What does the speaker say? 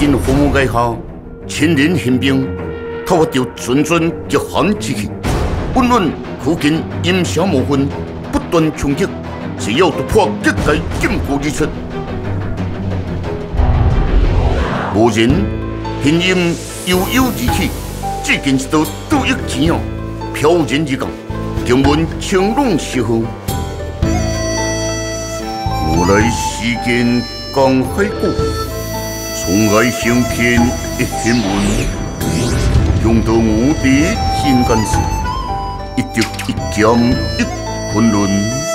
尽父母爱下，亲临宪兵，他我就谆谆激寒之气，无论附近阴小无分，不断冲击，只要突破结界禁锢之处。无人现阴悠悠之气，至今是道度一钱哦，飘然而降，根本青龙时候，无来时间江海过。从爱相片一天文，用到无敌心肝事，一滴一剑一昆仑。